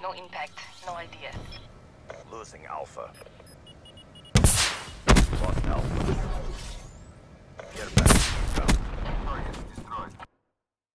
No impact, no idea. Losing Alpha.